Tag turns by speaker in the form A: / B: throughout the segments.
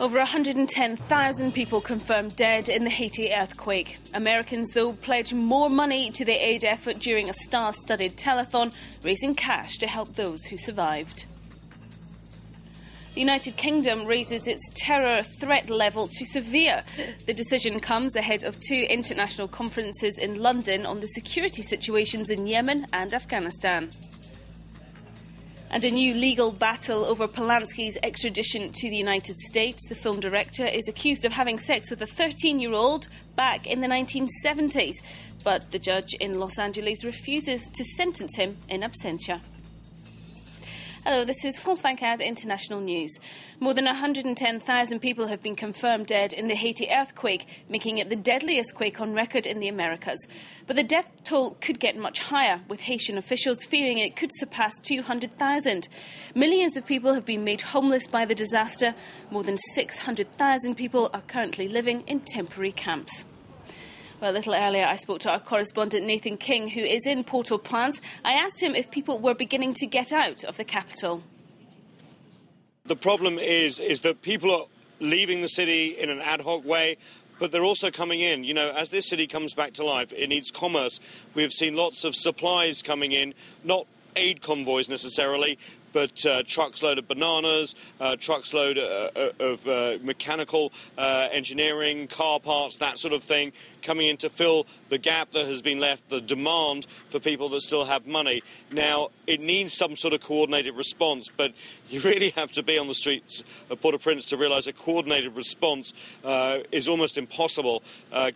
A: Over 110,000 people confirmed dead in the Haiti earthquake. Americans, though, pledge more money to the aid effort during a star studded telethon, raising cash to help those who survived. The United Kingdom raises its terror threat level to severe. The decision comes ahead of two international conferences in London on the security situations in Yemen and Afghanistan. And a new legal battle over Polanski's extradition to the United States. The film director is accused of having sex with a 13 year old back in the 1970s. But the judge in Los Angeles refuses to sentence him in absentia. Hello, this is France 24, the international news. More than 110,000 people have been confirmed dead in the Haiti earthquake, making it the deadliest quake on record in the Americas. But the death toll could get much higher, with Haitian officials fearing it could surpass 200,000. Millions of people have been made homeless by the disaster. More than 600,000 people are currently living in temporary camps. Well, a little earlier, I spoke to our correspondent Nathan King, who is in Port au Prince. I asked him if people were beginning to get out of the capital.
B: The problem is, is that people are leaving the city in an ad hoc way but they're also coming in. You know, as this city comes back to life, it needs commerce. We've seen lots of supplies coming in, not aid convoys necessarily, but uh, trucks load of bananas, uh, trucks load uh, uh of uh, mechanical engineering, car parts, that sort of thing, coming in to fill the gap that has been left, the demand for people that still have money. Now, it needs some sort of coordinated response, but you really have to be on the streets of Port-au-Prince to realise a coordinated response is almost impossible.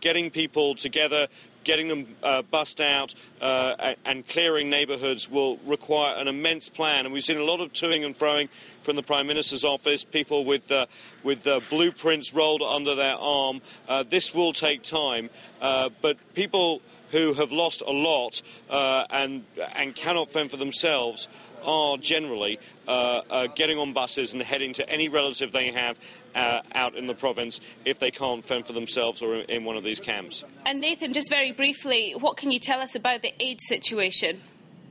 B: getting people together, getting them uh, bussed out uh, and clearing neighbourhoods will require an immense plan. And we've seen a lot of toing and froing from the Prime Minister's office, people with, uh, with blueprints rolled under their arm. Uh, this will take time, uh, but people who have lost a lot uh, and, and cannot fend for themselves are generally uh, uh, getting on buses and heading to any relative they have uh, out in the province if they can't fend for themselves or in one of these camps.
A: And Nathan, just very briefly, what can you tell us about the aid situation?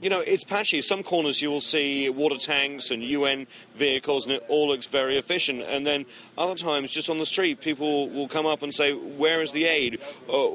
B: You know, it's patchy. Some corners you will see water tanks and UN vehicles, and it all looks very efficient. And then other times, just on the street, people will come up and say, "Where is the aid? Uh,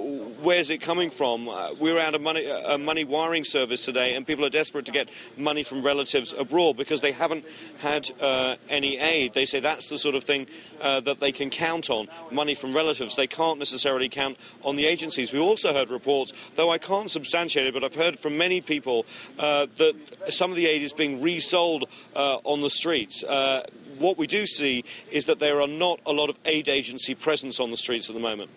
B: where's it coming from?" Uh, we're out of money, a money wiring service today, and people are desperate to get money from relatives abroad because they haven't had uh, any aid. They say that's the sort of thing uh, that they can count on, money from relatives. They can't necessarily count on the agencies. We also heard reports, though I can't substantiate it, but I've heard from many people uh, that some of the aid is being resold uh, on the streets. Uh, what we do see is that there are not a lot of aid agency presence on the streets at the moment.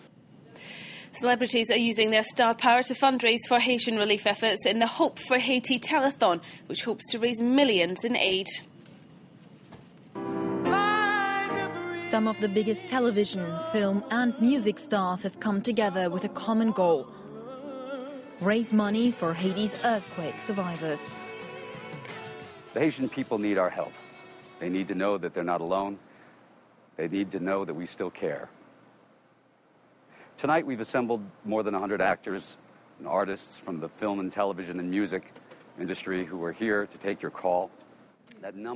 A: Celebrities are using their star power to fundraise for Haitian relief efforts in the Hope for Haiti telethon, which hopes to raise millions in aid.
C: Some of the biggest television, film, and music stars have come together with a common goal raise money for Haiti's earthquake survivors.
D: The Haitian people need our help. They need to know that they're not alone. They need to know that we still care. Tonight, we've assembled more than 100 actors and artists from the film and television and music industry who are here to take your call.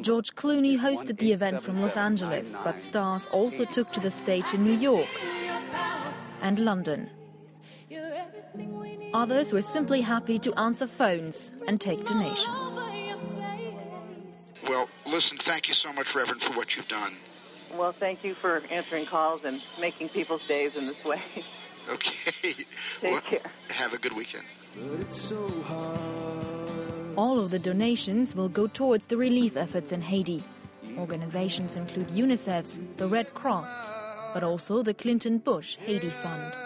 C: George Clooney hosted the event from Los Angeles, but stars also took to the stage in New York and London. Others were simply happy to answer phones and take donations.
E: Well, listen, thank you so much, Reverend, for what you've done.
F: Well, thank you for answering calls and making people's days in this way.
E: Okay.
F: Take well, care.
E: Have a good weekend.
C: All of the donations will go towards the relief efforts in Haiti. Organizations include UNICEF, the Red Cross, but also the Clinton Bush Haiti Fund.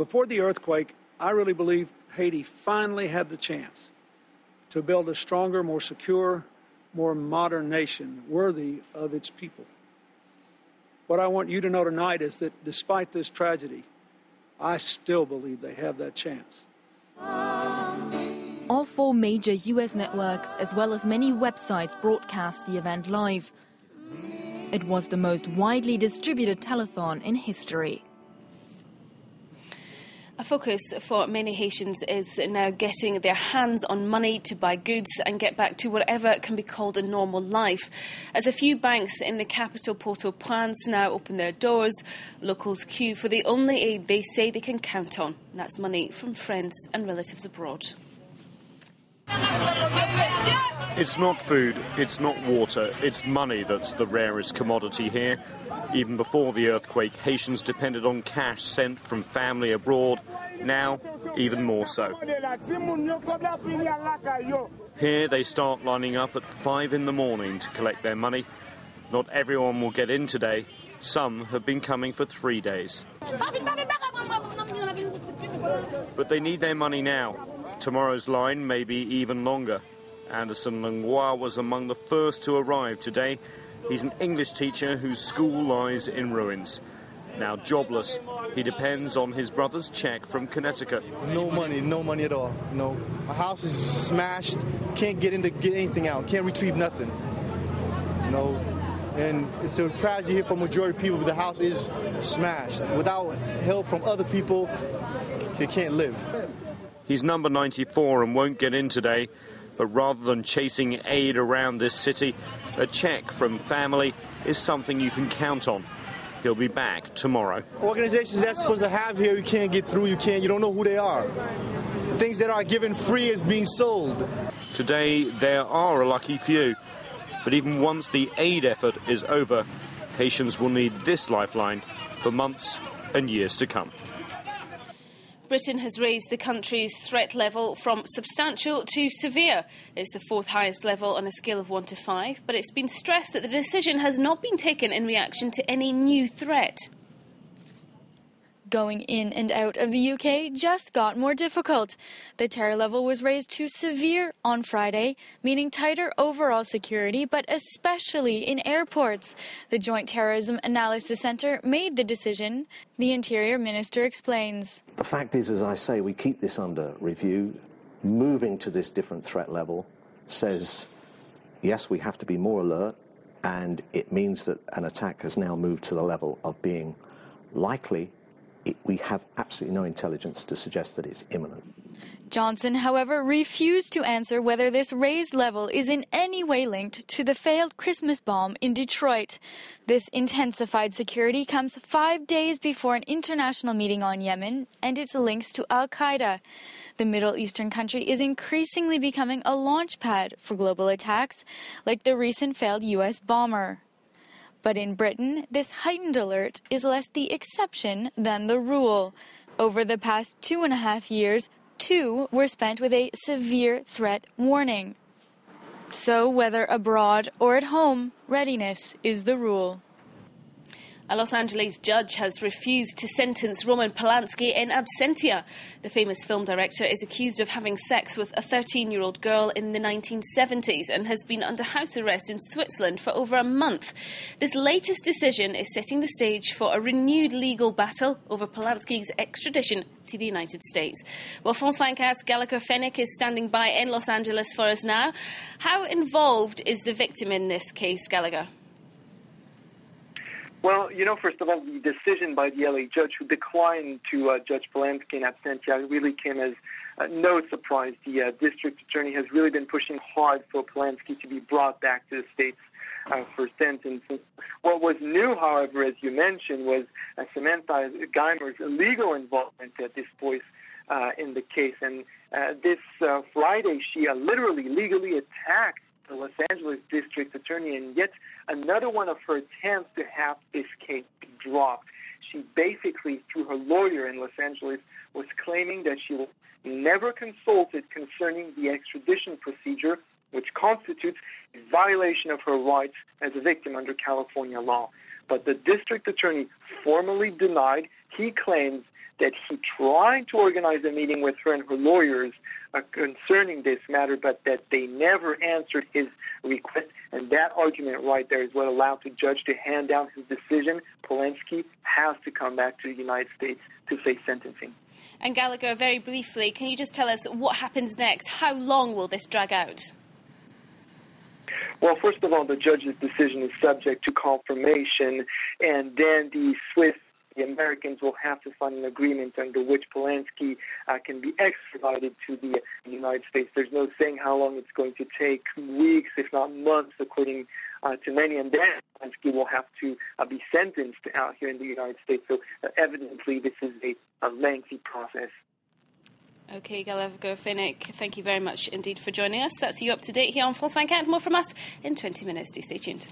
G: Before the earthquake, I really believe Haiti finally had the chance to build a stronger, more secure, more modern nation worthy of its people. What I want you to know tonight is that despite this tragedy, I still believe they have that chance.
C: All four major U.S. networks, as well as many websites, broadcast the event live. It was the most widely distributed telethon in history.
A: A focus for many Haitians is now getting their hands on money to buy goods and get back to whatever can be called a normal life. As a few banks in the capital Port-au-Prince now open their doors, locals queue for the only aid they say they can count on. That's money from friends and relatives abroad.
B: It's not food, it's not water, it's money that's the rarest commodity here. Even before the earthquake, Haitians depended on cash sent from family abroad. Now, even more so. Here, they start lining up at 5 in the morning to collect their money. Not everyone will get in today. Some have been coming for three days. But they need their money now. Tomorrow's line may be even longer. Anderson Langlois was among the first to arrive today He's an English teacher whose school lies in ruins. Now jobless, he depends on his brother's check from Connecticut.
H: No money, no money at all. No. My house is smashed. Can't get in to get anything out. Can't retrieve nothing. No. And it's a tragedy here for majority of people. The house is smashed. Without help from other people, they can't live.
B: He's number 94 and won't get in today. But rather than chasing aid around this city, a check from family is something you can count on. He'll be back tomorrow.
H: Organizations that's supposed to have here, you can't get through, you can't, you don't know who they are. Things that are given free is being sold.
B: Today, there are a lucky few. But even once the aid effort is over, Haitians will need this lifeline for months and years to come.
A: Britain has raised the country's threat level from substantial to severe. It's the fourth highest level on a scale of 1 to 5, but it's been stressed that the decision has not been taken in reaction to any new threat
C: going in and out of the UK just got more difficult. The terror level was raised to severe on Friday, meaning tighter overall security, but especially in airports. The Joint Terrorism Analysis Center made the decision. The Interior Minister explains.
I: The fact is, as I say, we keep this under review. Moving to this different threat level says, yes, we have to be more alert, and it means that an attack has now moved to the level of being likely it, we have absolutely no intelligence to suggest that it's imminent.
C: Johnson, however, refused to answer whether this raised level is in any way linked to the failed Christmas bomb in Detroit. This intensified security comes five days before an international meeting on Yemen and its links to Al Qaeda. The Middle Eastern country is increasingly becoming a launch pad for global attacks, like the recent failed U.S. bomber. But in Britain, this heightened alert is less the exception than the rule. Over the past two and a half years, two were spent with a severe threat warning. So, whether abroad or at home, readiness is the rule.
A: A Los Angeles judge has refused to sentence Roman Polanski in absentia. The famous film director is accused of having sex with a 13 year old girl in the 1970s and has been under house arrest in Switzerland for over a month. This latest decision is setting the stage for a renewed legal battle over Polanski's extradition to the United States. Well, France 24's Gallagher Fenwick is standing by in Los Angeles for us now. How involved is the victim in this case, Gallagher?
J: Well, you know, first of all, the decision by the LA judge who declined to uh, Judge Polanski in absentia really came as uh, no surprise. The uh, district attorney has really been pushing hard for Polanski to be brought back to the States uh, for sentencing. What was new, however, as you mentioned, was uh, Samantha Geimer's legal involvement at this point uh, in the case. And uh, this uh, Friday, she uh, literally legally attacked the Los Angeles district attorney and yet another one of her attempts to have this case dropped. She basically, through her lawyer in Los Angeles, was claiming that she was never consulted concerning the extradition procedure, which constitutes a violation of her rights as a victim under California law. But the district attorney formally denied. He claims that he tried to organize a meeting with her and her lawyers uh, concerning this matter, but that they never answered his request. And that argument right there is what allowed the judge to hand down his decision. Polanski has to come back to the United States to face sentencing.
A: And Gallagher, very briefly, can you just tell us what happens next? How long will this drag out?
J: Well, first of all, the judge's decision is subject to confirmation, and then the Swiss the Americans will have to find an agreement under which Polanski uh, can be extradited to the United States. There's no saying how long it's going to take, weeks, if not months, according uh, to many. And then Polanski will have to uh, be sentenced out here in the United States. So uh, evidently, this is a, a lengthy process.
A: Okay, Gallagher Fenwick, thank you very much indeed for joining us. That's you up to date here on France 24. More from us in 20 minutes. Do stay tuned.